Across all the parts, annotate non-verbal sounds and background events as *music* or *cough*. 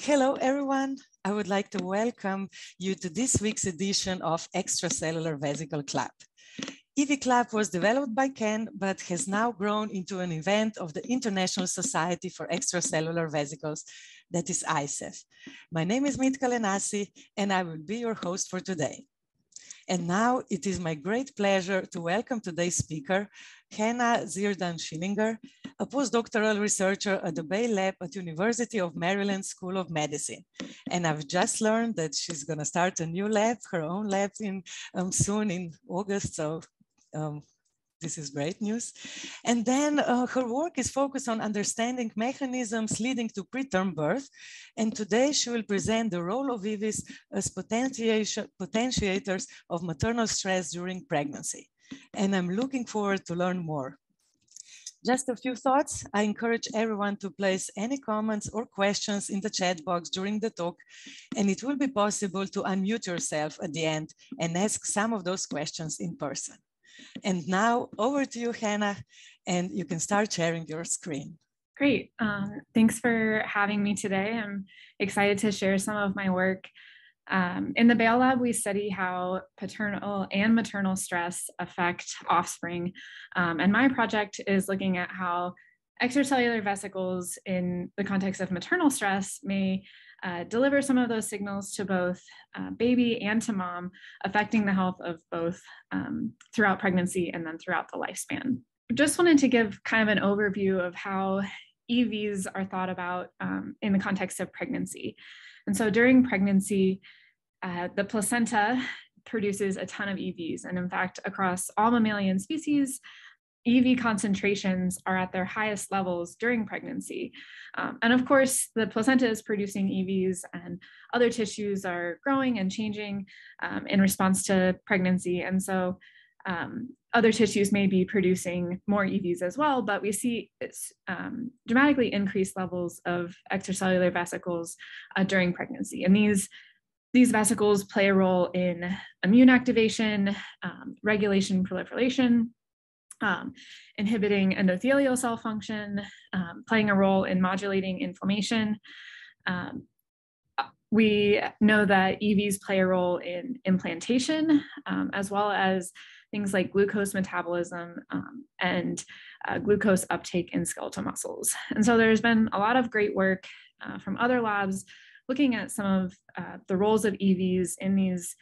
Hello, everyone. I would like to welcome you to this week's edition of Extracellular Vesicle Club. EV Club was developed by Ken, but has now grown into an event of the International Society for Extracellular Vesicles, that is ISEV. My name is Mitka Lenasi, and I will be your host for today. And now it is my great pleasure to welcome today's speaker, Hannah Zierdan Schillinger, a postdoctoral researcher at the Bay Lab at University of Maryland School of Medicine. And I've just learned that she's gonna start a new lab, her own lab in um, soon in August. So um, this is great news. And then uh, her work is focused on understanding mechanisms leading to preterm birth. And today she will present the role of EVs as potentiators of maternal stress during pregnancy. And I'm looking forward to learn more. Just a few thoughts. I encourage everyone to place any comments or questions in the chat box during the talk, and it will be possible to unmute yourself at the end and ask some of those questions in person. And now over to you, Hannah, and you can start sharing your screen. Great. Um, thanks for having me today. I'm excited to share some of my work. Um, in the Bail Lab, we study how paternal and maternal stress affect offspring. Um, and my project is looking at how extracellular vesicles in the context of maternal stress may uh, deliver some of those signals to both uh, baby and to mom, affecting the health of both um, throughout pregnancy and then throughout the lifespan. Just wanted to give kind of an overview of how EVs are thought about um, in the context of pregnancy. And so during pregnancy, uh, the placenta produces a ton of EVs. And in fact, across all mammalian species, EV concentrations are at their highest levels during pregnancy. Um, and of course, the placenta is producing EVs and other tissues are growing and changing um, in response to pregnancy. And so um, other tissues may be producing more EVs as well, but we see um, dramatically increased levels of extracellular vesicles uh, during pregnancy. And these these vesicles play a role in immune activation, um, regulation proliferation, um, inhibiting endothelial cell function, um, playing a role in modulating inflammation. Um, we know that EVs play a role in implantation, um, as well as things like glucose metabolism um, and uh, glucose uptake in skeletal muscles. And so there's been a lot of great work uh, from other labs looking at some of uh, the roles of EVs in these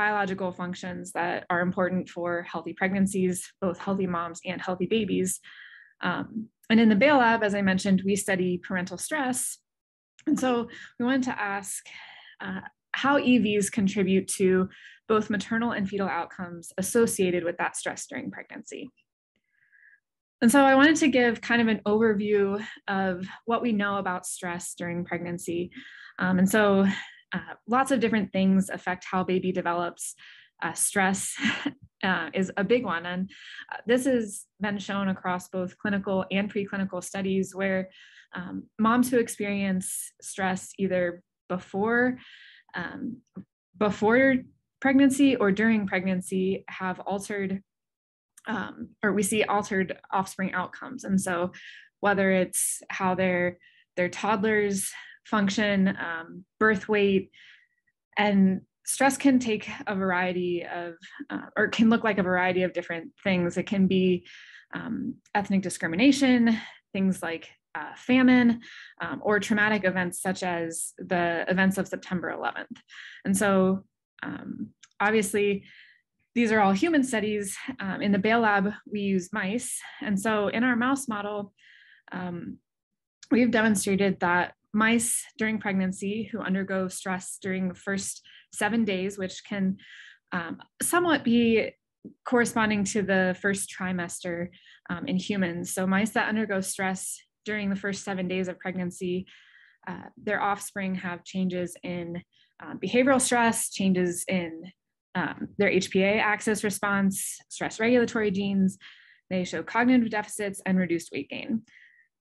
biological functions that are important for healthy pregnancies, both healthy moms and healthy babies. Um, and in the Bail Lab, as I mentioned, we study parental stress. And so we wanted to ask uh, how EVs contribute to both maternal and fetal outcomes associated with that stress during pregnancy. And so I wanted to give kind of an overview of what we know about stress during pregnancy. Um, and so uh, lots of different things affect how baby develops. Uh, stress *laughs* uh, is a big one. And uh, this has been shown across both clinical and preclinical studies where um, moms who experience stress either before, um, before pregnancy or during pregnancy have altered um, or we see altered offspring outcomes. And so whether it's how their their toddlers function, um, birth weight, and stress can take a variety of, uh, or can look like a variety of different things. It can be um, ethnic discrimination, things like uh, famine, um, or traumatic events such as the events of September 11th. And so, um, obviously, these are all human studies. Um, in the Bail Lab, we use mice. And so, in our mouse model, um, we've demonstrated that mice during pregnancy who undergo stress during the first seven days, which can um, somewhat be corresponding to the first trimester um, in humans. So, mice that undergo stress during the first seven days of pregnancy, uh, their offspring have changes in uh, behavioral stress, changes in um, their HPA axis response, stress regulatory genes. They show cognitive deficits and reduced weight gain.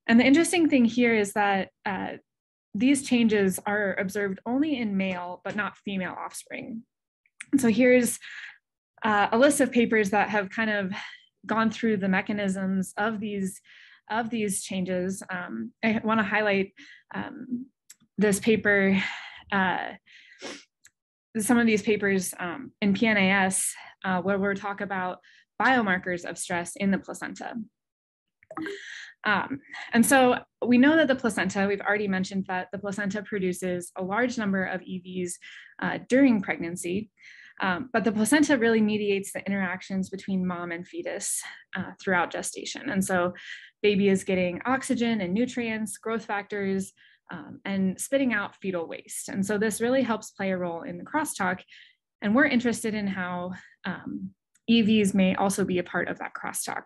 And the interesting thing here is that uh, these changes are observed only in male but not female offspring. And so here's uh, a list of papers that have kind of gone through the mechanisms of these of these changes. Um, I want to highlight um, this paper, uh, some of these papers um, in PNAS, uh, where we'll talk about biomarkers of stress in the placenta. Um, and so we know that the placenta, we've already mentioned that the placenta produces a large number of EVs uh, during pregnancy, um, but the placenta really mediates the interactions between mom and fetus uh, throughout gestation. And so baby is getting oxygen and nutrients, growth factors, um, and spitting out fetal waste. And so this really helps play a role in the crosstalk. And we're interested in how um, EVs may also be a part of that crosstalk.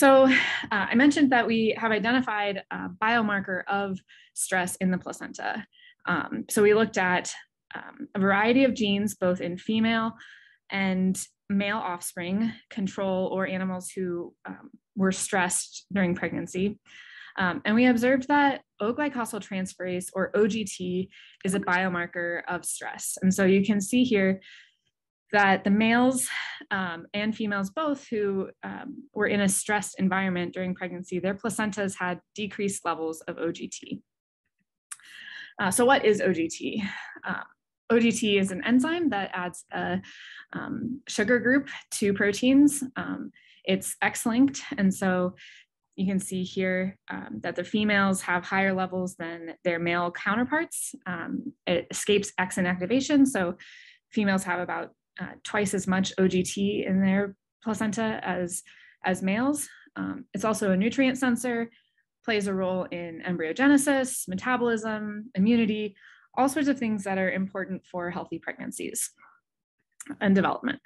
So uh, I mentioned that we have identified a biomarker of stress in the placenta. Um, so we looked at um, a variety of genes, both in female and male offspring, control or animals who um, were stressed during pregnancy. Um, and we observed that O-glycosyltransferase or OGT is a biomarker of stress. And so you can see here that the males um, and females both who um, were in a stressed environment during pregnancy, their placentas had decreased levels of OGT. Uh, so what is OGT? Uh, OGT is an enzyme that adds a um, sugar group to proteins. Um, it's X-linked, and so you can see here um, that the females have higher levels than their male counterparts. Um, it escapes X inactivation, so females have about uh, twice as much OGT in their placenta as, as males. Um, it's also a nutrient sensor, plays a role in embryogenesis, metabolism, immunity, all sorts of things that are important for healthy pregnancies and development.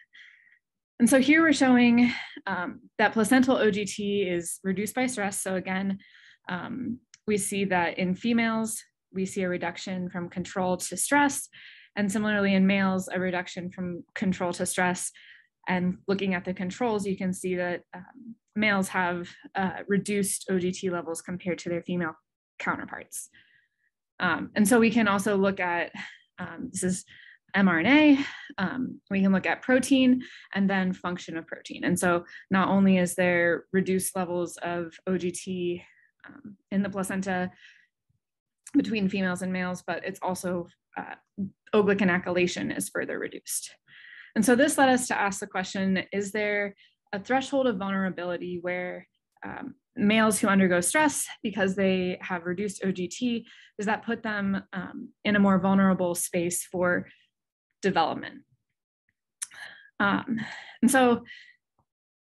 And so here we're showing um, that placental OGT is reduced by stress. So again, um, we see that in females, we see a reduction from control to stress, and similarly in males, a reduction from control to stress. And looking at the controls, you can see that um, males have uh, reduced OGT levels compared to their female counterparts. Um, and so we can also look at, um, this is mRNA, um, we can look at protein and then function of protein. And so not only is there reduced levels of OGT um, in the placenta between females and males, but it's also uh, oglicon acylation is further reduced. And so this led us to ask the question, is there a threshold of vulnerability where um, males who undergo stress because they have reduced OGT, does that put them um, in a more vulnerable space for development? Um, and so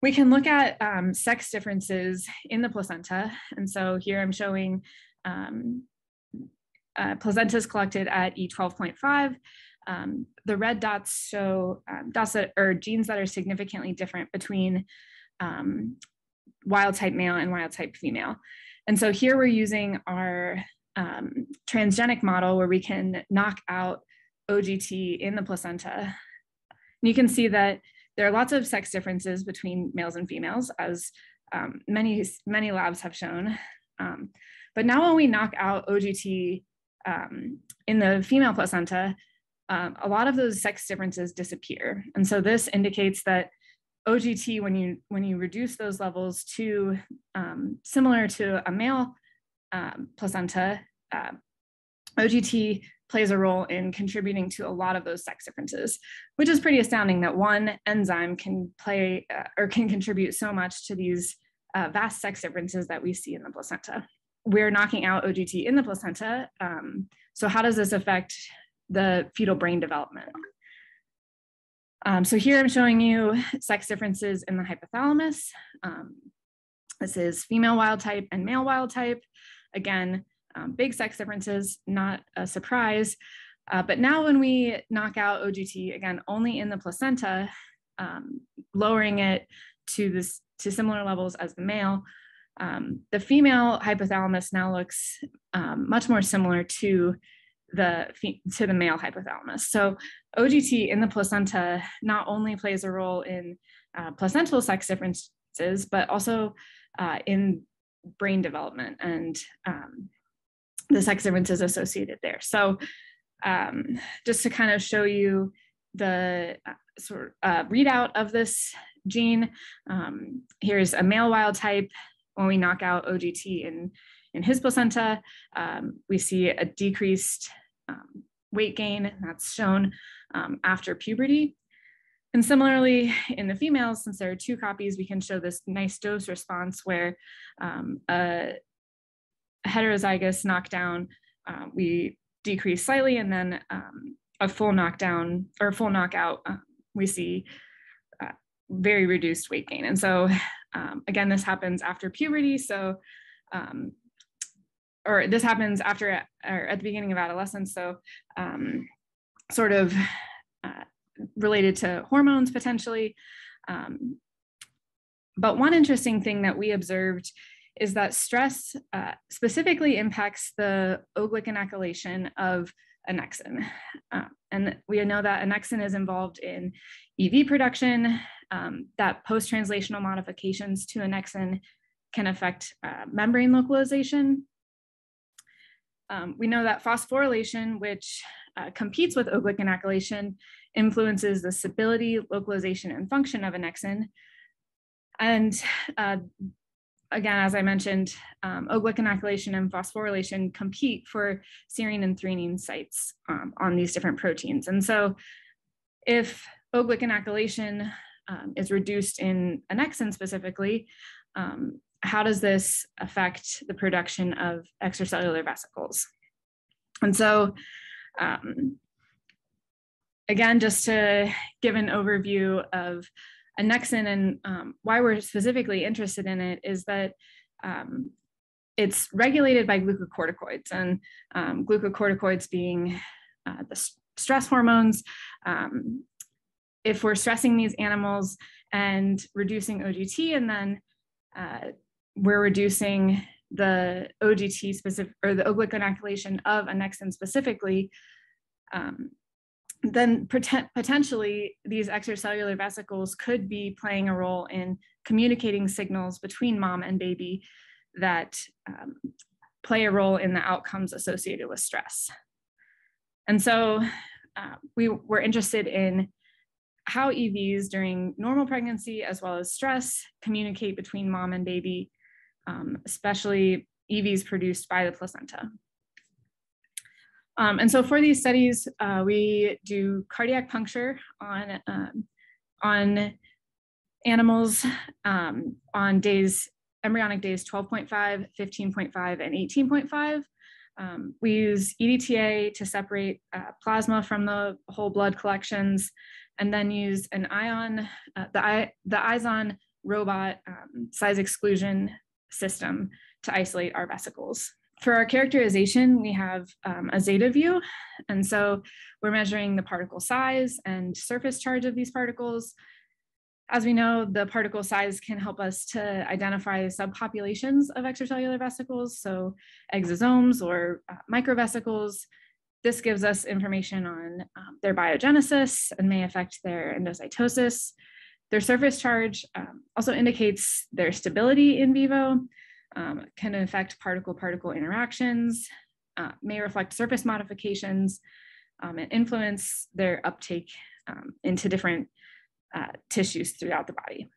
we can look at um, sex differences in the placenta. And so here I'm showing um, uh, placentas collected at E12.5. Um, the red dots show um, dots that are genes that are significantly different between um, wild type male and wild type female. And so here we're using our um, transgenic model where we can knock out OGT in the placenta. And you can see that there are lots of sex differences between males and females, as um, many, many labs have shown. Um, but now when we knock out OGT um, in the female placenta, um, a lot of those sex differences disappear. And so this indicates that OGT, when you, when you reduce those levels to um, similar to a male um, placenta, uh, OGT plays a role in contributing to a lot of those sex differences, which is pretty astounding that one enzyme can play uh, or can contribute so much to these uh, vast sex differences that we see in the placenta we're knocking out OGT in the placenta. Um, so how does this affect the fetal brain development? Um, so here I'm showing you sex differences in the hypothalamus. Um, this is female wild type and male wild type. Again, um, big sex differences, not a surprise. Uh, but now when we knock out OGT, again, only in the placenta, um, lowering it to this to similar levels as the male, um, the female hypothalamus now looks um, much more similar to the to the male hypothalamus. So OGT in the placenta not only plays a role in uh, placental sex differences, but also uh, in brain development and um, the sex differences associated there. So um, just to kind of show you the uh, sort of uh, readout of this gene, um, here's a male wild type when we knock out OGT in, in his placenta, um, we see a decreased um, weight gain that's shown um, after puberty. And similarly, in the females, since there are two copies, we can show this nice dose response where um, a heterozygous knockdown, uh, we decrease slightly, and then um, a full knockdown or full knockout, uh, we see uh, very reduced weight gain. And so, um, again, this happens after puberty. So, um, or this happens after or at the beginning of adolescence. So, um, sort of uh, related to hormones potentially. Um, but one interesting thing that we observed is that stress uh, specifically impacts the oglycoalkylation of annexin. Uh, and we know that annexin is involved in EV production, um, that post-translational modifications to annexin can affect uh, membrane localization. Um, we know that phosphorylation, which uh, competes with oglycoalkylation, influences the stability, localization, and function of annexin. And uh, again, as I mentioned, um, oglycoalkylation and phosphorylation compete for serine and threonine sites um, on these different proteins. And so if oglycoalkylation um, is reduced in annexin specifically, um, how does this affect the production of extracellular vesicles? And so um, again, just to give an overview of annexin and um, why we're specifically interested in it is that um, it's regulated by glucocorticoids and um, glucocorticoids being uh, the stress hormones. Um, if we're stressing these animals and reducing OGT and then uh, we're reducing the OGT specific or the oglycoalkylation of annexin specifically, um, then potentially these extracellular vesicles could be playing a role in communicating signals between mom and baby that um, play a role in the outcomes associated with stress. And so uh, we were interested in how EVs during normal pregnancy as well as stress communicate between mom and baby, um, especially EVs produced by the placenta. Um, and so for these studies, uh, we do cardiac puncture on, um, on animals um, on days, embryonic days 12.5, 15.5, and 18.5. Um, we use EDTA to separate uh, plasma from the whole blood collections and then use an ion, uh, the, the IZON robot um, size exclusion system to isolate our vesicles for our characterization, we have um, a zeta view. And so we're measuring the particle size and surface charge of these particles. As we know, the particle size can help us to identify subpopulations of extracellular vesicles, so exosomes or uh, microvesicles. This gives us information on um, their biogenesis and may affect their endocytosis. Their surface charge um, also indicates their stability in vivo, um, can affect particle-particle interactions, uh, may reflect surface modifications, um, and influence their uptake um, into different uh, tissues throughout the body.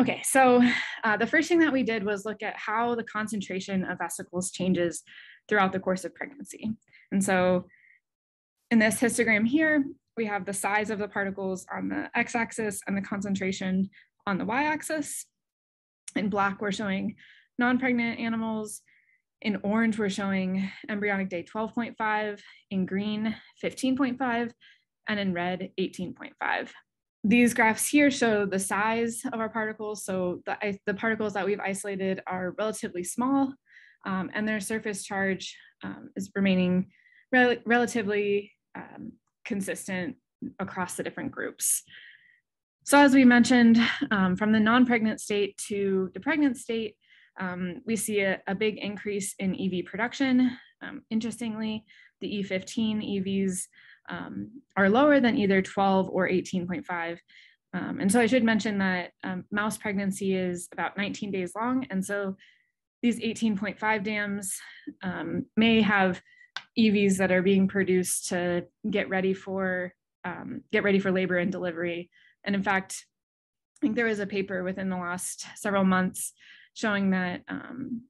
Okay, so uh, the first thing that we did was look at how the concentration of vesicles changes throughout the course of pregnancy. And so in this histogram here, we have the size of the particles on the x-axis and the concentration on the y-axis. In black, we're showing non-pregnant animals. In orange, we're showing embryonic day 12.5, in green, 15.5, and in red, 18.5. These graphs here show the size of our particles. So the, the particles that we've isolated are relatively small um, and their surface charge um, is remaining rel relatively um, consistent across the different groups. So as we mentioned, um, from the non-pregnant state to the pregnant state, um, we see a, a, big increase in EV production. Um, interestingly, the E15 EVs um, are lower than either 12 or 18.5. Um, and so I should mention that mouse pregnancy is about 19 days long. And so these 18.5 dams may have EVs that are being produced to get ready for get ready for labor and delivery. And in fact, I think there was a paper within the last several months showing that um,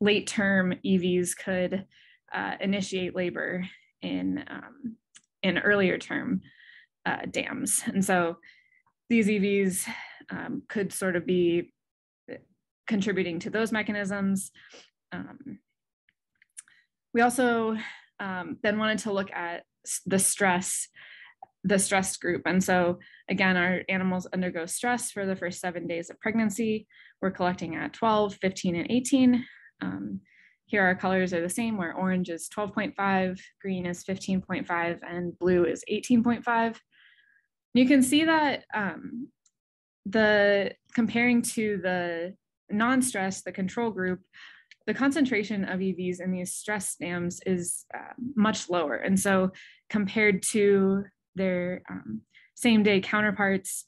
late term EVs could uh, initiate labor in, um, in earlier term uh, dams. And so these EVs um, could sort of be contributing to those mechanisms. Um, we also um, then wanted to look at the stress, the stressed group. And so again, our animals undergo stress for the first seven days of pregnancy. We're collecting at 12, 15, and 18. Um, here our colors are the same where orange is 12.5, green is 15.5, and blue is 18.5. You can see that um, the comparing to the non-stress, the control group, the concentration of EVs in these stress dams is uh, much lower. And so compared to their um, same day counterparts,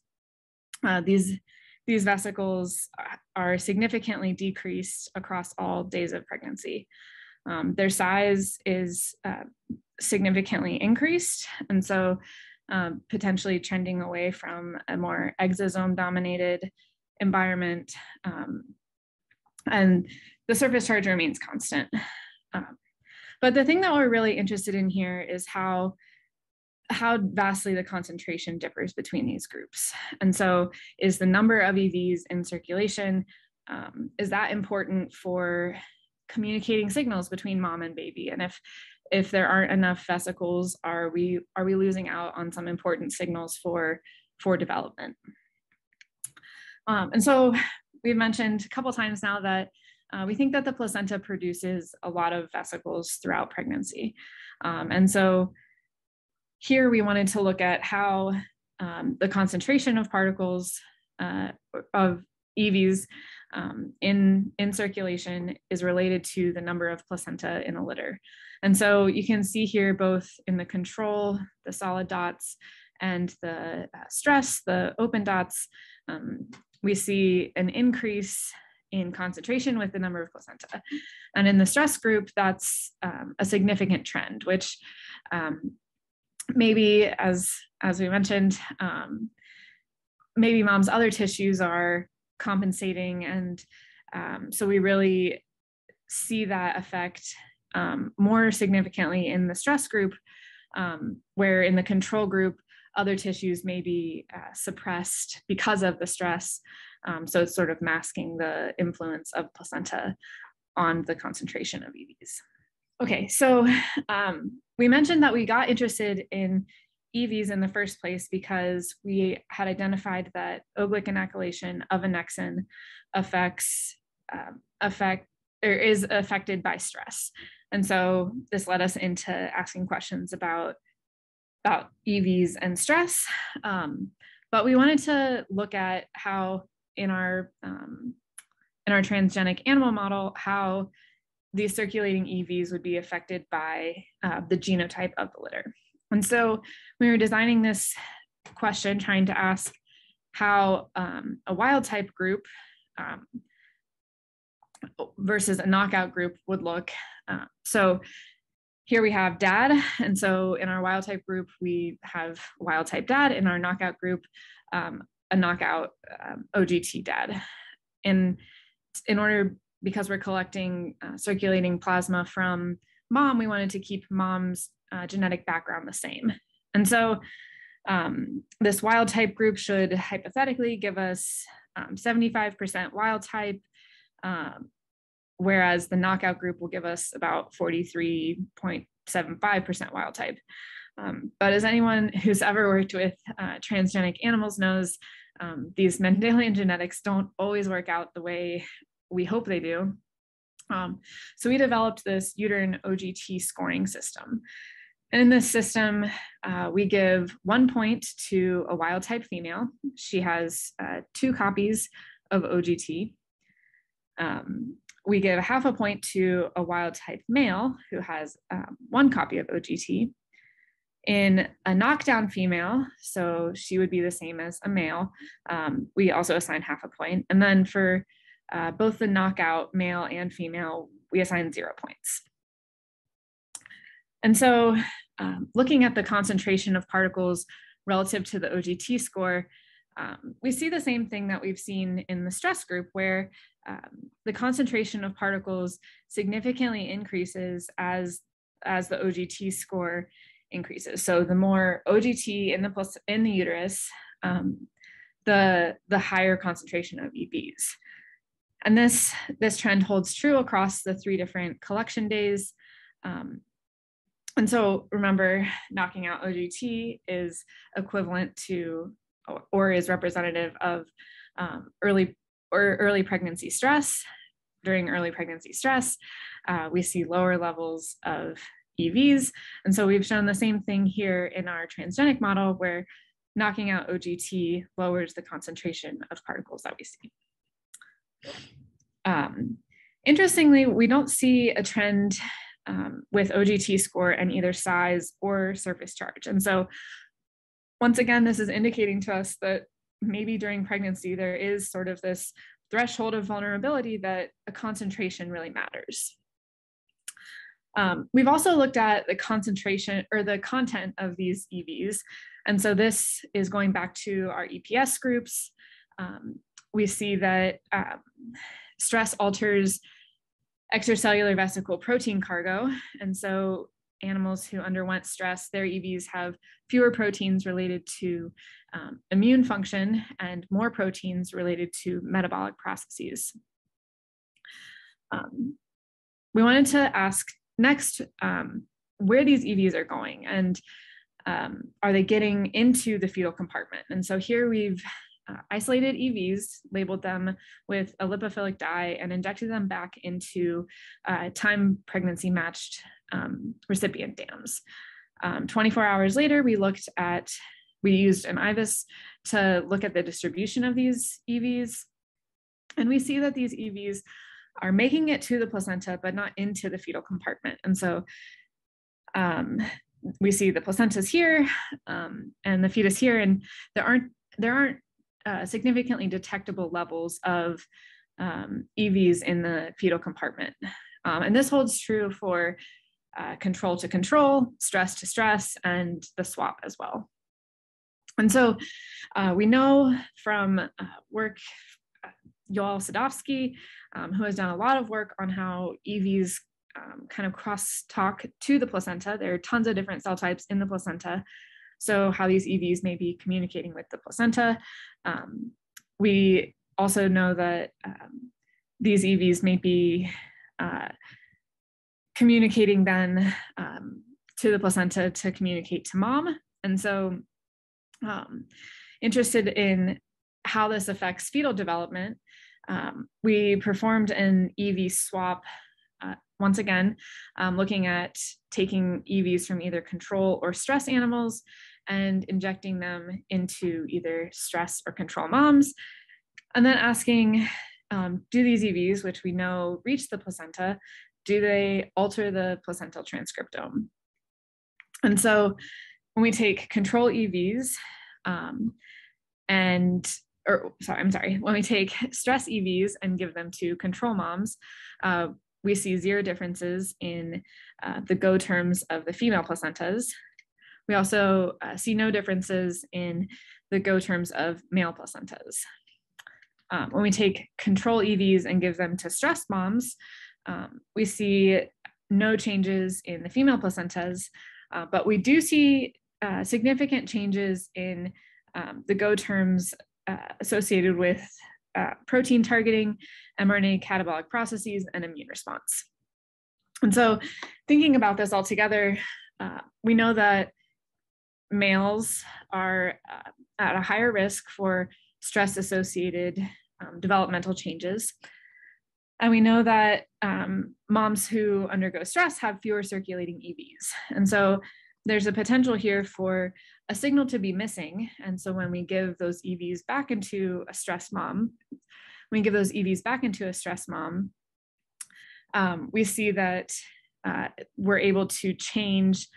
uh, these, these vesicles are significantly decreased across all days of pregnancy. Um, their size is uh, significantly increased. And so um, potentially trending away from a more exosome dominated environment. Um, and the surface charge remains constant. Um, but the thing that we're really interested in here is how how vastly the concentration differs between these groups. And so is the number of EVs in circulation, um, is that important for communicating signals between mom and baby? And if if there aren't enough vesicles, are we are we losing out on some important signals for for development? Um, and so we've mentioned a couple times now that uh, we think that the placenta produces a lot of vesicles throughout pregnancy. Um, and so here we wanted to look at how um, the concentration of particles uh, of EVs um, in, in circulation is related to the number of placenta in a litter. And so you can see here both in the control, the solid dots, and the uh, stress, the open dots, um, we see an increase in concentration with the number of placenta. And in the stress group, that's um, a significant trend, which um, maybe, as, as we mentioned, um, maybe mom's other tissues are compensating. And um, so we really see that effect um, more significantly in the stress group, um, where in the control group, other tissues may be uh, suppressed because of the stress. Um, so it's sort of masking the influence of placenta on the concentration of EVs. Okay, so um, we mentioned that we got interested in EVs in the first place because we had identified that oglic inoculation of annexin affects um, affect or is affected by stress. And so this led us into asking questions about, about EVs and stress. Um, but we wanted to look at how in our um, in our transgenic animal model, how these circulating EVs would be affected by uh, the genotype of the litter. And so we were designing this question, trying to ask how um, a wild type group um, versus a knockout group would look. Uh, so here we have dad. And so in our wild type group, we have wild type dad. In our knockout group, um, a knockout um, OGT dad. In, in order, because we're collecting uh, circulating plasma from mom, we wanted to keep mom's uh, genetic background the same. And so um, this wild type group should hypothetically give us 75% um, wild type, um, whereas the knockout group will give us about 43.75% wild type. Um, but as anyone who's ever worked with uh, transgenic animals knows, um, these Mendelian genetics don't always work out the way we hope they do. Um, so we developed this uterine OGT scoring system. And in this system, uh, we give one point to a wild type female. She has uh, two copies of OGT. Um, we give half a point to a wild type male who has um, one copy of OGT. In a knockdown female, so she would be the same as a male, um, we also assign half a point. And then for uh, both the knockout male and female, we assign zero points. And so um, looking at the concentration of particles relative to the OGT score, um, we see the same thing that we've seen in the stress group where um, the concentration of particles significantly increases as as the OGT score increases. So the more OGT in the plus in the uterus, um, the the higher concentration of EVs. And this this trend holds true across the three different collection days. Um, and so remember, knocking out OGT is equivalent to or is representative of um, early or early pregnancy stress. During early pregnancy stress, uh, we see lower levels of EVs. And so we've shown the same thing here in our transgenic model where knocking out OGT lowers the concentration of particles that we see. Um, interestingly, we don't see a trend um, with OGT score and either size or surface charge. And so once again, this is indicating to us that maybe during pregnancy, there is sort of this threshold of vulnerability that a concentration really matters. Um, we've also looked at the concentration or the content of these EVs. And so this is going back to our EPS groups. Um, we see that um, stress alters extracellular vesicle protein cargo. And so animals who underwent stress, their EVs have fewer proteins related to um, immune function and more proteins related to metabolic processes. Um, we wanted to ask next um, where these EVs are going and um, are they getting into the fetal compartment? And so here we've uh, isolated EVs, labeled them with a lipophilic dye, and injected them back into uh, time pregnancy matched um, recipient dams. Um, 24 hours later, we looked at, we used an IVUS to look at the distribution of these EVs. And we see that these EVs are making it to the placenta, but not into the fetal compartment. And so um, we see the placentas here um, and the fetus here, and there aren't there aren't uh, significantly detectable levels of um, EVs in the fetal compartment. Um, and this holds true for uh, control to control, stress to stress, and the swap as well. And so uh, we know from uh, work, Yoel Sadovsky, um, who has done a lot of work on how EVs um, kind of cross talk to the placenta. There are tons of different cell types in the placenta. So how these EVs may be communicating with the placenta. Um, we also know that um, these EVs may be uh, communicating then um, to the placenta to communicate to mom. And so um, interested in how this affects fetal development, um, we performed an EV swap uh, once again, um, looking at taking EVs from either control or stress animals and injecting them into either stress or control moms. And then asking, um, do these EVs, which we know reach the placenta, do they alter the placental transcriptome? And so when we take control EVs um, and, or sorry, I'm sorry, when we take stress EVs and give them to control moms, uh, we see zero differences in uh, the GO terms of the female placentas. We also uh, see no differences in the GO terms of male placentas. Um, when we take control EVs and give them to stress moms, um, we see no changes in the female placentas, uh, but we do see uh, significant changes in um, the GO terms uh, associated with uh, protein targeting, mRNA catabolic processes, and immune response. And so thinking about this all together, uh, we know that males are uh, at a higher risk for stress associated um, developmental changes. And we know that um, moms who undergo stress have fewer circulating EVs. And so there's a potential here for a signal to be missing. And so when we give those EVs back into a stress mom, when we give those EVs back into a stress mom, um, we see that uh, we're able to change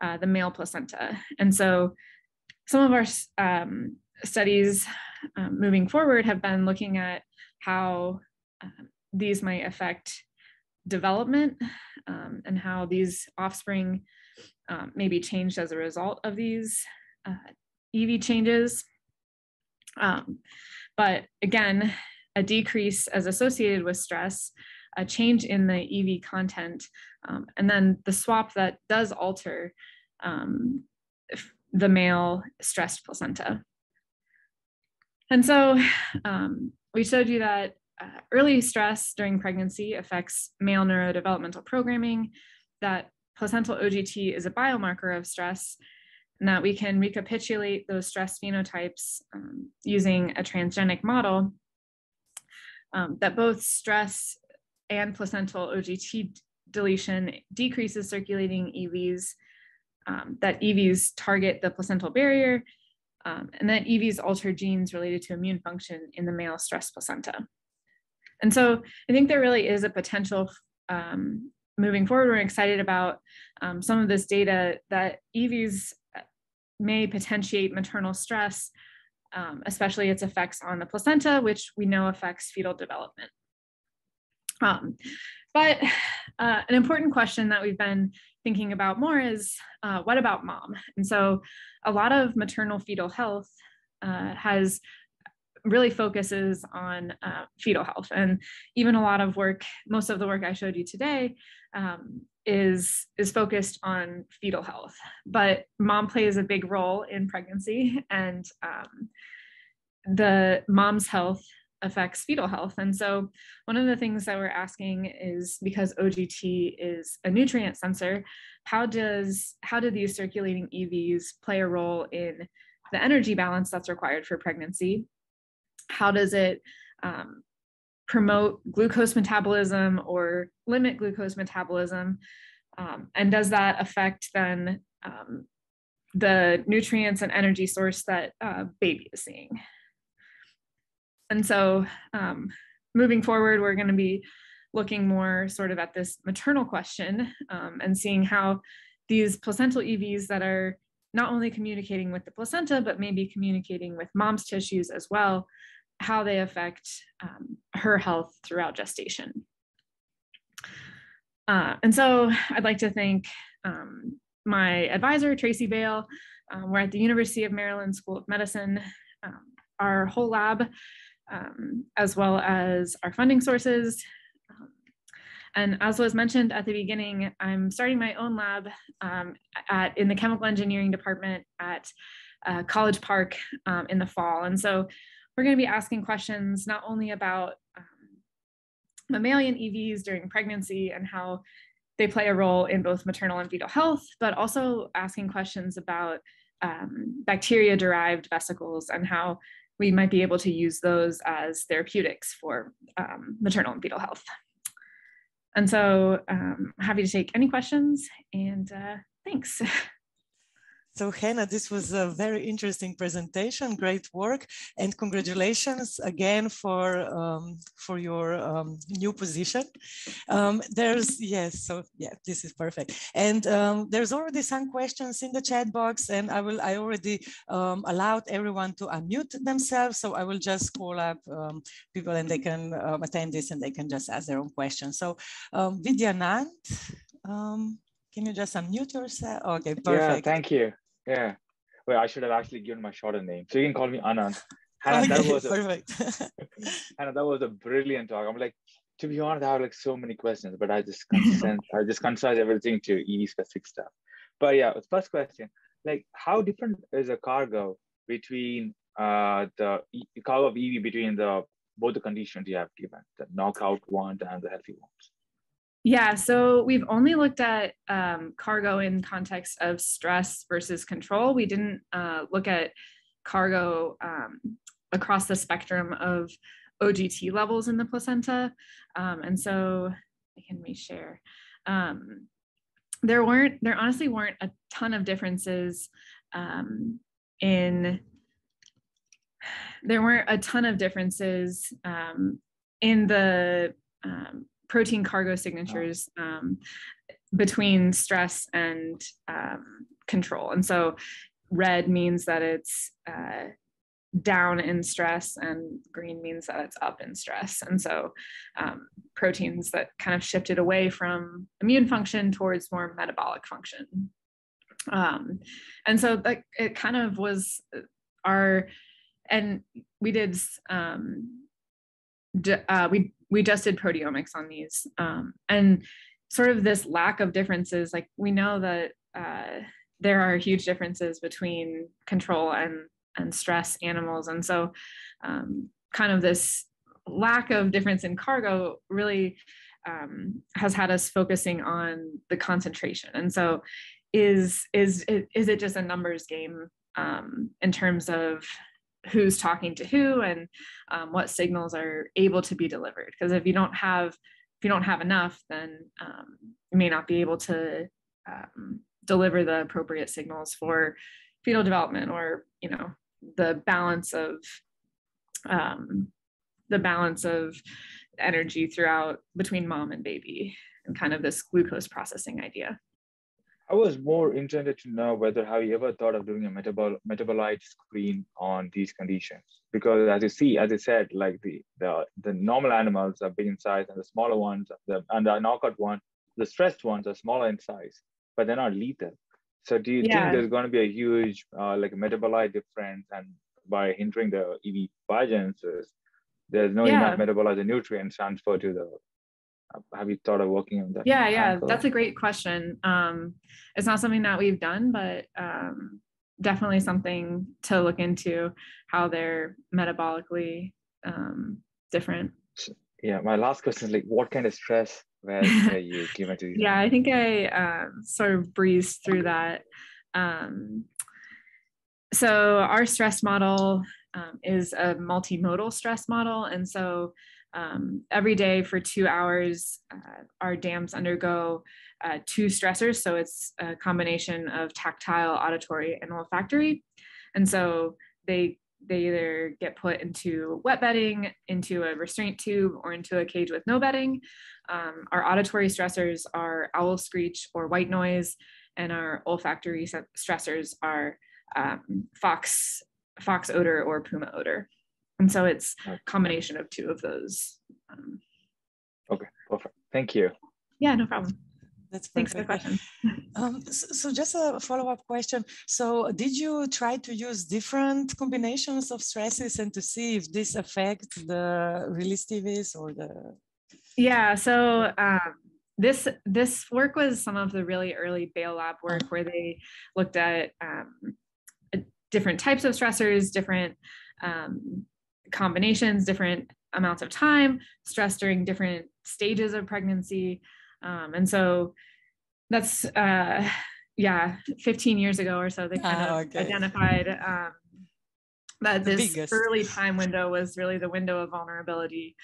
uh, the male placenta. And so some of our um, studies um, moving forward have been looking at how um, these might affect development um, and how these offspring um, may be changed as a result of these uh, EV changes. Um, but again, a decrease as associated with stress a change in the EV content, um, and then the swap that does alter um, the male stressed placenta. And so um, we showed you that uh, early stress during pregnancy affects male neurodevelopmental programming, that placental OGT is a biomarker of stress, and that we can recapitulate those stress phenotypes um, using a transgenic model, um, that both stress and placental OGT deletion decreases circulating EVs, um, that EVs target the placental barrier, um, and that EVs alter genes related to immune function in the male stress placenta. And so I think there really is a potential um, moving forward. We're excited about um, some of this data that EVs may potentiate maternal stress, um, especially its effects on the placenta, which we know affects fetal development. Um, but uh, an important question that we've been thinking about more is uh, what about mom? And so a lot of maternal fetal health uh, has really focuses on uh, fetal health. And even a lot of work, most of the work I showed you today um, is, is focused on fetal health. But mom plays a big role in pregnancy and um, the mom's health affects fetal health. And so one of the things that we're asking is because OGT is a nutrient sensor, how does how do these circulating EVs play a role in the energy balance that's required for pregnancy? How does it um, promote glucose metabolism or limit glucose metabolism? Um, and does that affect then um, the nutrients and energy source that uh, baby is seeing? And so um, moving forward, we're going to be looking more sort of at this maternal question um, and seeing how these placental EVs that are not only communicating with the placenta, but maybe communicating with mom's tissues as well, how they affect um, her health throughout gestation. Uh, and so I'd like to thank um, my advisor, Tracy Bale. Um, we're at the University of Maryland School of Medicine. Um, our whole lab um, as well as our funding sources. Um, and as was mentioned at the beginning, I'm starting my own lab at, in the chemical engineering department at uh, College Park in the fall. And so we're going to be asking questions not only about um, mammalian EVs during pregnancy and how they play a role in both maternal and fetal health, but also asking questions about um, bacteria derived vesicles and how we might be able to use those as therapeutics for um, maternal and fetal health. And so um, happy to take any questions and uh, thanks. *laughs* So Hannah, this was a very interesting presentation, great work, and congratulations again for um, for your um, new position. Um, there's yes, so yeah, this is perfect. And um, there's already some questions in the chat box, and I will I already um, allowed everyone to unmute themselves, so I will just call up um, people and they can attend this and they can just ask their own questions. So Vidya Nand. Can you just unmute yourself? Okay, perfect. Yeah, thank you. Yeah. Well, I should have actually given my shorter name. So you can call me Anand. *laughs* Hannah, that was a, perfect. *laughs* Hannah, that was a brilliant talk. I'm like, to be honest, I have like so many questions, but I just consent, *laughs* I just concise everything to EV specific stuff. But yeah, first question, like how different is a cargo between uh, the cargo of EV between the both the conditions you have given, the knockout one and the healthy ones? Yeah, so we've only looked at um, cargo in context of stress versus control. We didn't uh, look at cargo um, across the spectrum of OGT levels in the placenta. Um, and so can reshare. Um, there weren't, there honestly weren't a ton of differences um, in, there weren't a ton of differences um, in the protein cargo signatures um, between stress and um, control. And so red means that it's uh, down in stress and green means that it's up in stress. And so um, proteins that kind of shifted away from immune function towards more metabolic function. Um, and so that it kind of was our, and we did um, uh, we we just did proteomics on these. Um, and sort of this lack of differences, like we know that uh, there are huge differences between control and, and stress animals. And so um, kind of this lack of difference in cargo really um, has had us focusing on the concentration. And so is, is, is it just a numbers game um, in terms of who's talking to who and um, what signals are able to be delivered. Because if you don't have if you don't have enough, then um, you may not be able to um, deliver the appropriate signals for fetal development or you know the balance of um, the balance of energy throughout between mom and baby and kind of this glucose processing idea. I was more interested to know whether have you ever thought of doing a metabol metabolite screen on these conditions? Because as you see, as I said, like the the, the normal animals are big in size, and the smaller ones, the and the knockout one, the stressed ones are smaller in size, but they're not lethal. So do you yeah. think there's going to be a huge uh, like metabolite difference, and by hindering the EV biogenesis, there's no yeah. enough metabolize the nutrients transfer to the have you thought of working on that yeah yeah that's a great question. Um, it's not something that we've done but um, definitely something to look into how they're metabolically um, different. Yeah my last question is like what kind of stress were, *laughs* were you given to yeah i think i uh, sort of breezed through that. Um, so our stress model um, is a multimodal stress model and so um, every day for two hours, uh, our dams undergo uh, two stressors. So it's a combination of tactile, auditory, and olfactory. And so they they either get put into wet bedding, into a restraint tube, or into a cage with no bedding. Um, our auditory stressors are owl screech or white noise, and our olfactory stressors are um, fox fox odor or puma odor and so it's a combination of two of those um, okay perfect. Thank you. Yeah no problem. That's perfect. thanks for the question. *laughs* Um, so, so, just a follow-up question. So did you try to use different combinations of stresses and to see if this affects the release tvs or the yeah so um, this this work was some of the really early Bale Lab work where they looked at um, different types of stressors, different um, combinations, different amounts of time, stress during different stages of pregnancy. Um, and so that's, uh, yeah, 15 years ago or so, they kind oh, of okay. identified um, that the this biggest. early time window was really the window of vulnerability.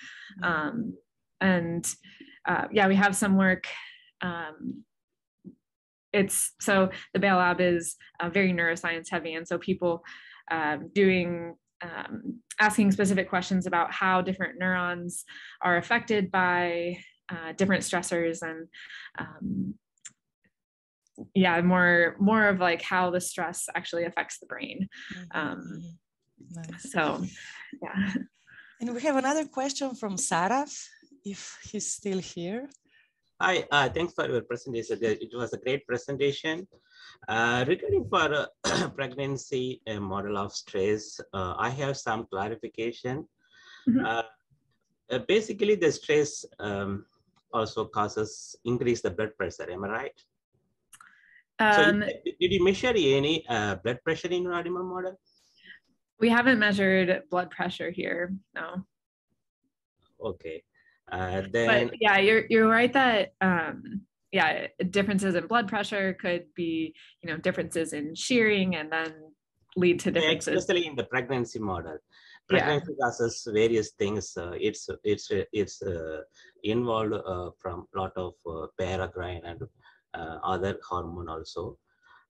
Um, and uh, yeah, we have some work. Um, it's so the Bale Lab is uh, very neuroscience heavy, and so people um, doing um, asking specific questions about how different neurons are affected by uh, different stressors and um, yeah more more of like how the stress actually affects the brain um, mm-hmm. nice. so yeah and we have another question from saraf if he's still here Hi, uh, thanks for your presentation. It was a great presentation. Uh, regarding for uh, *clears throat* pregnancy model of stress, uh, I have some clarification. Mm -hmm. basically, the stress um, also causes increase the blood pressure. Am I right? Um, so, did you measure any uh, blood pressure in your animal model? We haven't measured blood pressure here. No. Okay. Uh, then, but yeah, you're you're right that um, yeah, differences in blood pressure could be, you know, differences in shearing and then lead to differences. Especially in the pregnancy model. Pregnancy yeah. causes various things. Uh, it's it's it's uh, involved uh, from a lot of uh, paracrine and uh, other hormone also.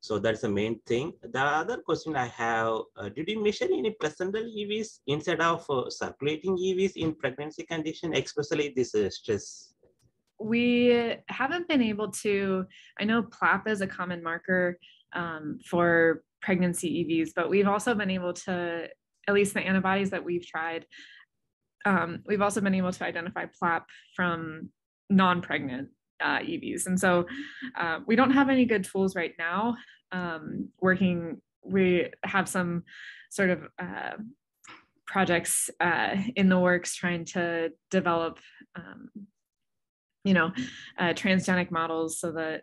So that's the main thing. The other question I have, uh, did you measure any placental EVs instead of uh, circulating EVs in pregnancy condition, especially this uh, stress? We haven't been able to, I know PLAP is a common marker um, for pregnancy EVs, but we've also been able to, at least the antibodies that we've tried, um, we've also been able to identify PLAP from non-pregnant uh, EVs. And so uh, we don't have any good tools right now um, working. We have some sort of uh, projects uh, in the works trying to develop, um, you know, uh, transgenic models so that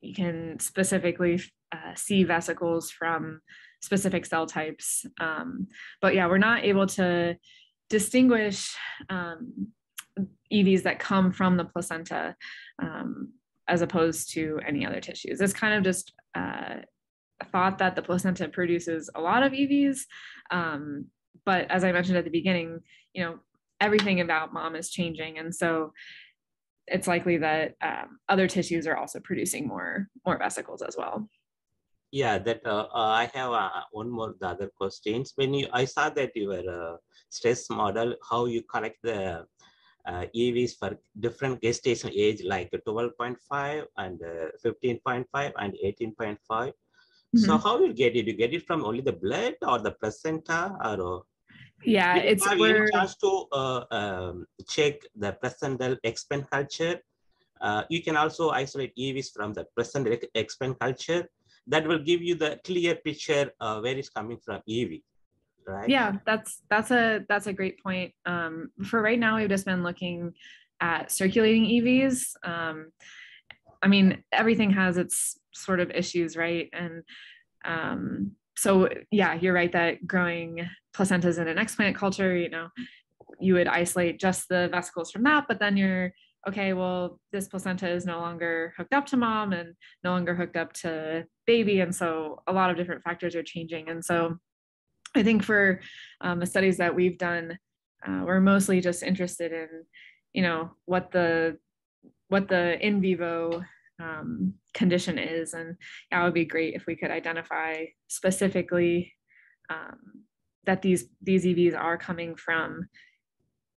you can specifically uh, see vesicles from specific cell types. Um, but yeah, we're not able to distinguish um, EVs that come from the placenta um, as opposed to any other tissues. It's kind of just uh, thought that the placenta produces a lot of EVs. Um, but as I mentioned at the beginning, you know, everything about mom is changing. And so it's likely that um, other tissues are also producing more, more vesicles as well. Yeah, that uh, uh, I have uh, one more the other questions. When you, I saw that your uh, stress model, how you collect the uh, EVs for different gestation age, like 12.5 and 15.5 uh, and 18.5. Mm-hmm. So how you get it? You get it from only the blood or the placenta or? Yeah, it's have where... any chance to uh, um, check the placental explant culture. Uh, you can also isolate EVs from the placental explant culture. That will give you the clear picture uh, where it's coming from EV right? Yeah, that's that's a that's a great point. Um, for right now, we've just been looking at circulating EVs. Um, I mean, everything has its sort of issues, right? And um, so, yeah, you're right that growing placentas in an explant culture, you know, you would isolate just the vesicles from that, but then you're okay, well, this placenta is no longer hooked up to mom and no longer hooked up to baby. And so a lot of different factors are changing. And so I think for um, the studies that we've done, uh, we're mostly just interested in, you know, what the what the in vivo um, condition is, and that would be great if we could identify specifically um, that these these EVs are coming from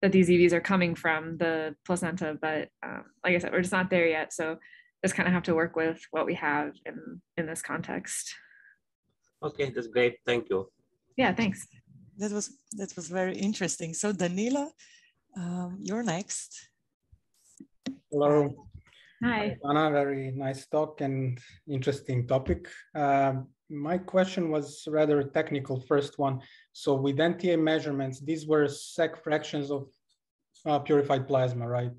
that these EVs are coming from the placenta. But um, like I said, we're just not there yet, so just kind of have to work with what we have in in this context. Okay, that's great. Thank you yeah, thanks. That was that was very interesting. So Danila, um, you're next. Hello. Hi. Hannah, very nice talk and interesting topic. Uh, my question was rather technical first one. So with NTA measurements, these were SEC fractions of uh, purified plasma, right?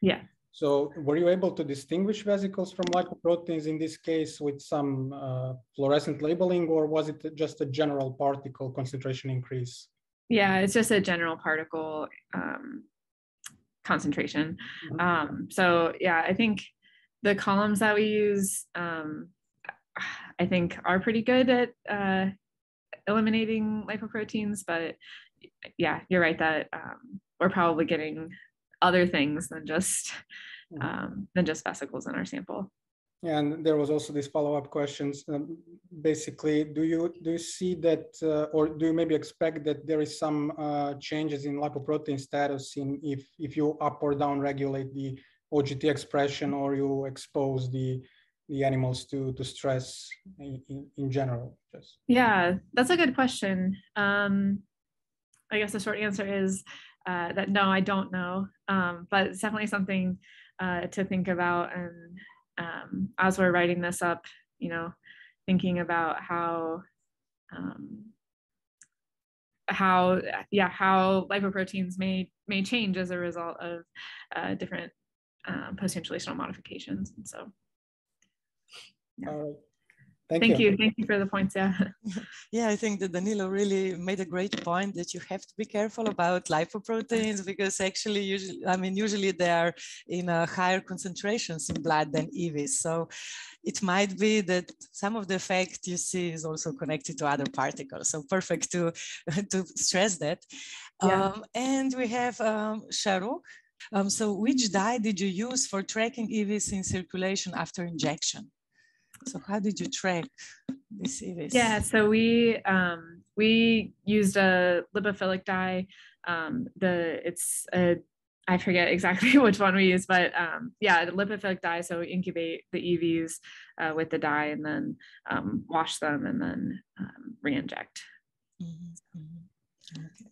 Yeah. So were you able to distinguish vesicles from lipoproteins in this case with some uh, fluorescent labeling, or was it just a general particle concentration increase? Yeah, it's just a general particle um, concentration. Mm-hmm. Um, so yeah, I think the columns that we use, um, I think, are pretty good at uh, eliminating lipoproteins. But yeah, you're right that um, we're probably getting other things than just mm-hmm. um, than just vesicles in our sample. And there was also these follow-up questions. Um, basically, do you do you see that, uh, or do you maybe expect that there is some uh, changes in lipoprotein status in if if you up or down regulate the OGT expression or you expose the the animals to to stress in, in, in general? Just yeah, that's a good question. Um, I guess the short answer is uh, that no, I don't know, um, but it's definitely something uh, to think about. And um, as we're writing this up, you know, thinking about how um, how yeah how lipoproteins may may change as a result of uh, different uh, post-translational modifications. And so, yeah. Thank, Thank you. you. Thank you for the points. Yeah. *laughs* yeah, I think that Danilo really made a great point that you have to be careful about lipoproteins because actually, usually, I mean, usually they are in a higher concentrations in blood than EVs. So it might be that some of the effect you see is also connected to other particles. So perfect to, *laughs* to stress that. Yeah. Um, and we have um, Sharuk. Um, so which dye did you use for tracking EVs in circulation after injection? So how did you track this EVs? Yeah, so we um, we used a lipophilic dye. Um, the it's a I forget exactly *laughs* which one we use, but um, yeah, the lipophilic dye. So we incubate the EVs uh, with the dye and then um, wash them and then um, re-inject. Mm-hmm. mm-hmm. Okay.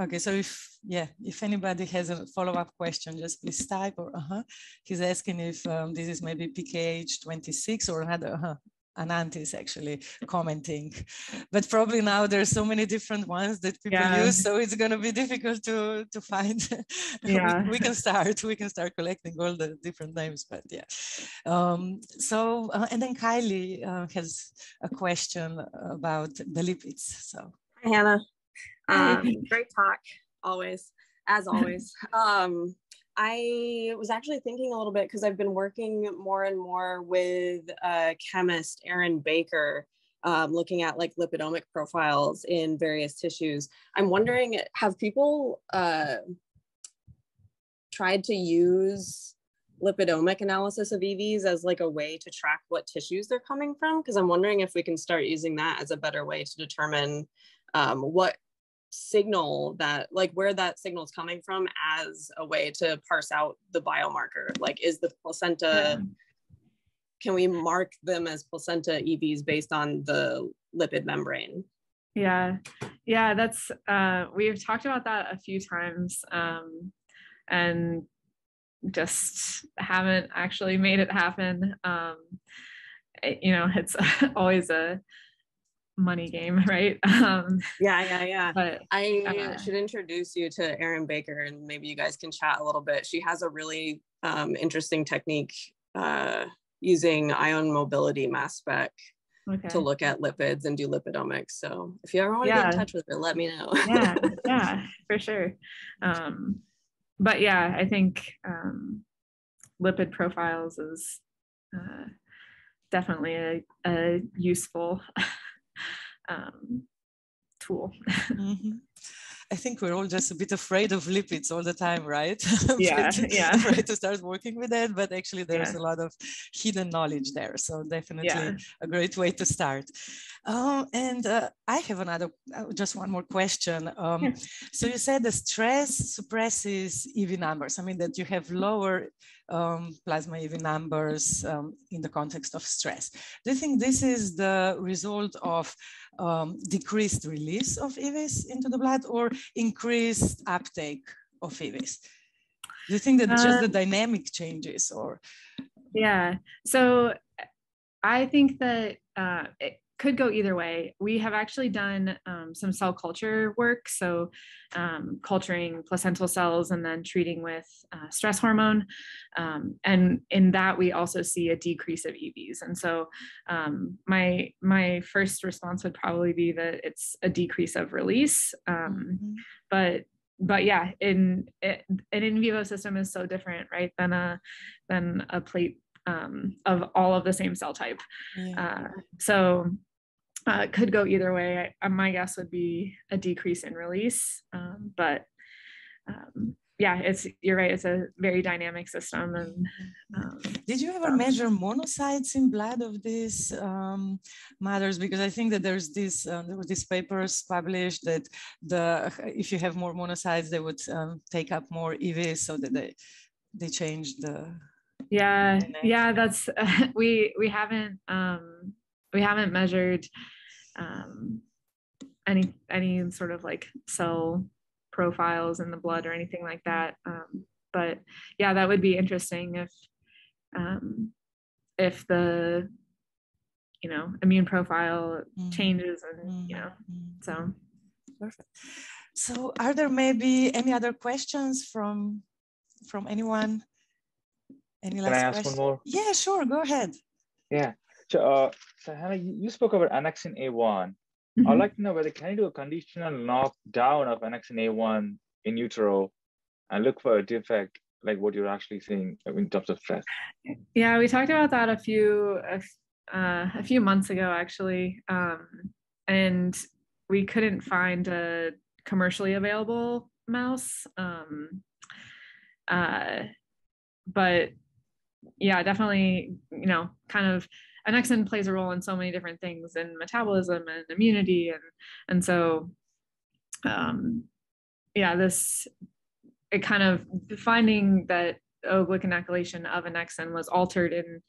Okay, so if yeah, if anybody has a follow-up question, just please type or uh-huh. He's asking if um, this is maybe PKH 26 or another uh-huh. Anant is actually commenting. But probably now there's so many different ones that people yeah. use, so it's going to be difficult to to find. *laughs* Yeah. we, we, can start. We can start collecting all the different names. But yeah. Um, so uh, and then Kylie uh, has a question about the lipids. So Hi, Hannah. Um, *laughs* great talk, always, as always. *laughs* um, I was actually thinking a little bit because I've been working more and more with a chemist, Erin Baker, um, looking at like lipidomic profiles in various tissues. I'm wondering, have people uh, tried to use lipidomic analysis of EVs as like a way to track what tissues they're coming from? Because I'm wondering if we can start using that as a better way to determine um, what signal that like where that signal is coming from as a way to parse out the biomarker? Like is the placenta yeah. can we mark them as placenta evs based on the lipid membrane? Yeah. Yeah that's uh we've talked about that a few times um and just haven't actually made it happen. Um you know it's *laughs* always a money game, *laughs* right? Um, yeah, yeah, yeah. But I uh, should introduce you to Erin Baker, and maybe you guys can chat a little bit. She has a really um, interesting technique uh, using ion mobility mass spec okay. to look at lipids and do lipidomics. So if you ever want to yeah. get in touch with her, let me know. yeah, yeah, *laughs* for sure. Um, but yeah, I think um, lipid profiles is uh, definitely a, a useful *laughs* um, tool. mm-hmm. I think we're all just a bit afraid of lipids all the time, right? *laughs* Yeah, *laughs* yeah. Afraid to start working with it, but actually there's yeah. a lot of hidden knowledge there. So definitely yeah. a great way to start. Um, and uh, I have another, uh, just one more question. Um, yeah. So you said the stress suppresses EV numbers. I mean that you have lower um, plasma EV numbers um, in the context of stress. Do you think this is the result of um, decreased release of EVs into the blood or increased uptake of EVs? Do you think that uh, just the dynamic changes or? Yeah, so I think that uh, it, could go either way. We have actually done um, some cell culture work, so um, culturing placental cells and then treating with uh, stress hormone. Um, and in that, we also see a decrease of EVs. And so um, my my first response would probably be that it's a decrease of release. Um, mm-hmm. But but yeah, in it, an in vivo system is so different, right, than a than a plate um, of all of the same cell type. Yeah. Uh, so uh, could go either way. I, my guess would be a decrease in release, um, but um, yeah, it's you're right. It's a very dynamic system. And um, did you ever measure monocytes in blood of these um, mothers? Because I think that there's this uh, there were these papers published that the if you have more monocytes, they would um, take up more EV, so that they they change the. Yeah, yeah, that's uh, *laughs* we we haven't um, we haven't measured um, any any sort of like cell profiles in the blood or anything like that. Um, but yeah, that would be interesting if um, if the you know immune profile mm. changes and mm. you know so perfect. So are there maybe any other questions from from anyone? Any last Can I ask question? one more? Yeah, sure. Go ahead. Yeah. So, uh, so Hannah, you spoke about annexin A1. Mm-hmm. I'd like to know whether can you do a conditional knockdown of annexin A1 in utero and look for a defect like what you're actually seeing in terms of stress? Yeah, we talked about that a few uh, a few months ago actually, um, and we couldn't find a commercially available mouse. Um, uh, but yeah, definitely, you know, kind of annexin plays a role in so many different things in metabolism and immunity and and so um, yeah this it kind of finding that O-GlcNAcylation of annexin was altered in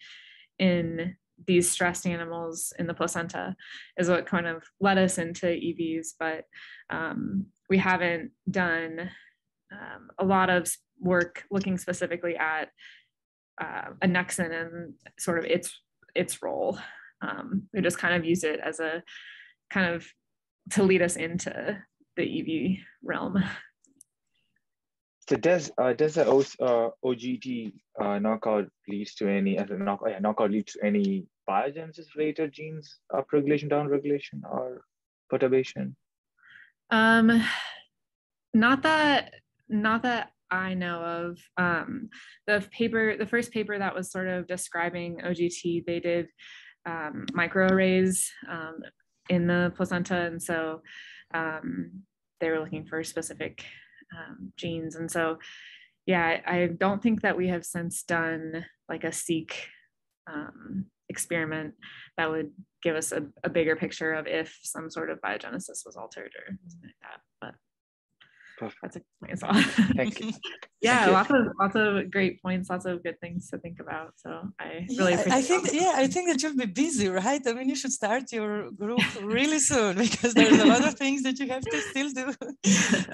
in these stressed animals in the placenta is what kind of led us into EVs, but um, we haven't done um, a lot of work looking specifically at uh, annexin and sort of its its role Um, we just kind of use it as a kind of to lead us into the EV realm. So does uh, does the o, uh, OGT uh, knockout leads to any as a knock, yeah, knockout leads to any biogenesis related genes upregulation, downregulation, or perturbation? Um, not that not that I know of. Um, the paper, the first paper that was sort of describing OGT, they did um, microarrays um, in the placenta, and so um, they were looking for specific um, genes. And so, yeah, I, don't think that we have since done like a seq um, experiment that would give us a, a, bigger picture of if some sort of biogenesis was altered or something like that. But Perfect. That's a Thank you. *laughs* yeah, lots of lots of great points, lots of good things to think about. So I really yeah, I think yeah, I think that you'll be busy, right? I mean, you should start your group *laughs* really soon because there's a lot of things that you have to still do.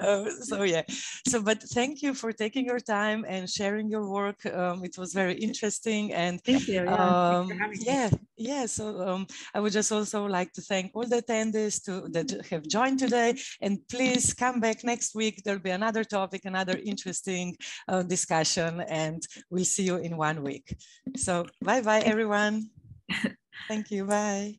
*laughs* uh, so yeah, so but thank you for taking your time and sharing your work. Um, it was very interesting and thank you. Yeah, um, yeah, yeah. So um, I would just also like to thank all the attendees to that have joined today, and please come back next week there'll be another topic, another interesting uh, discussion, and we'll see you in one week. So bye-bye, everyone. *laughs* Thank you. Bye.